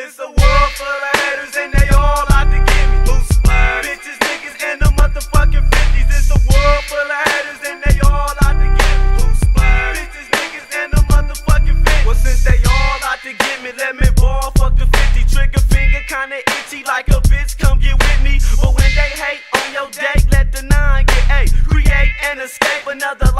It's a world full of haters and they all out to get me. Loose splash. Bitches, niggas, and the motherfucking 50s. It's a world full of haters and they all out to get me. Loose splash. Bitches, niggas, and the motherfucking 50s. Well, since they all out to get me, let me ball fuck the 50. Trigger finger kinda itchy like a bitch, come get with me. But when they hate on your date, let the nine get A. Create and escape another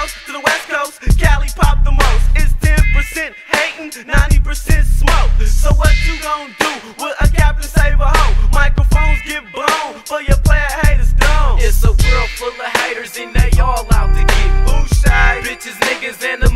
Coast, to the West Coast, Cali pop the most. It's 10% hating, 90% smoke. So what you gon' do with a captain save a hoe? Microphones get blown for your player haters dome. It's a world full of haters and they all out to get. Who shy? Bitches, niggas, and the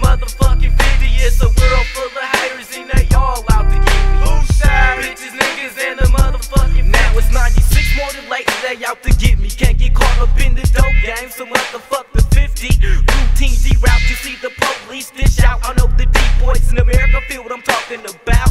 America feel what I'm talking about.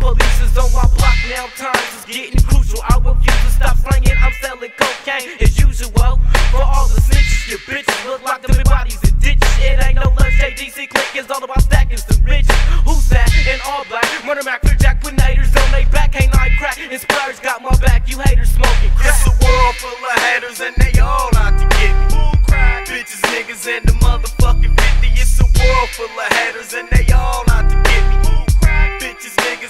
Police is on my block now, times is getting crucial. I refuse to stop slanging, I'm selling cocaine as usual. For all the snitches, your bitches look like them bodies in ditches. It ain't no love, JDC click, it's all about stacking some riches. Who's that in all black? Murder Mac, for Jack with naders on they back, ain't like crack. Inspires got my back, you haters smoking crack. It's a world full of haters and they all out to get me. Bitches, niggas, and the motherfucking 50. It's a world full of haters and they all out to get me.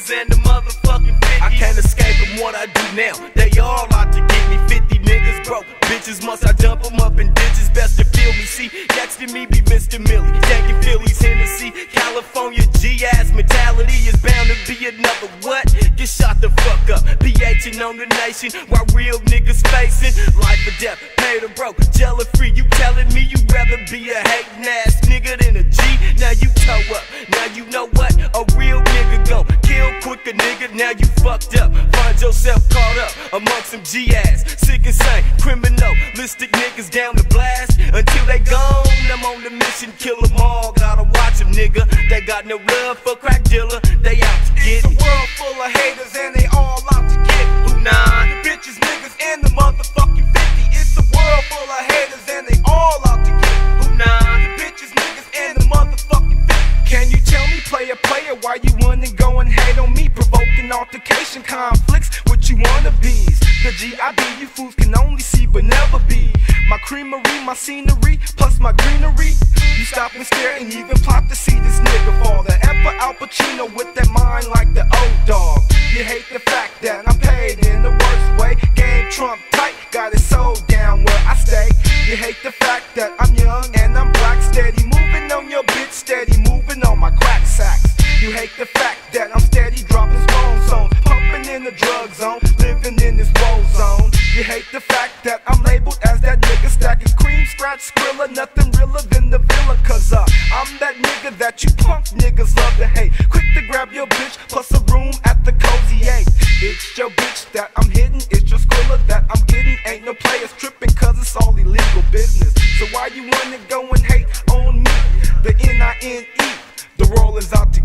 Niggas, and the motherfucking 50. I can't escape from what I do now. They all out to get me. 50 niggas broke. Bitches, must I dump them up in ditches? Best to feel me. See, next to me be Mr. Millie. Yankee Phillies, Hennessy, California G ass mentality is bound to be another what? Get shot the fuck up. PHing on the nation while real niggas facing life or death. Paid or broke, jealous free. You telling me you rather be a hating ass Now you fucked up. Find yourself caught up amongst some G ass, sick and sane, criminal, listed niggas down the blast until they gone. I'm on the mission, kill 'em all. Gotta watch 'em, nigga. They got no love for crack dealer. Altercation, conflicts with you wannabes. The GIB you fools can only see but never be. My creamery, my scenery, plus my greenery. You stop and stare and even plot to see this nigga fall. The Emperor Al zone, living in this woe zone. You hate the fact that I'm labeled as that nigga stacking cream, scratch, skrilla, nothing realer than the villain. Cause uh, I'm that nigga that you punk niggas love to hate. Quick to grab your bitch, plus a room at the cozy eight. It's your bitch that I'm hitting, it's your skrilla that I'm getting. Ain't no players tripping cause it's all illegal business. So why you wanna go and hate on me? The N-I-N-E, the rollers out to